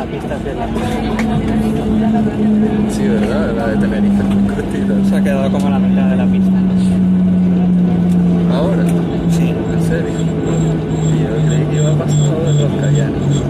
cortita que la Sí, ¿verdad? La de Tenerife, muy. Se ha quedado como la mitad de la pista. Ahora, Sí. en serio. Y yo creí que iba a pasar de los callanes.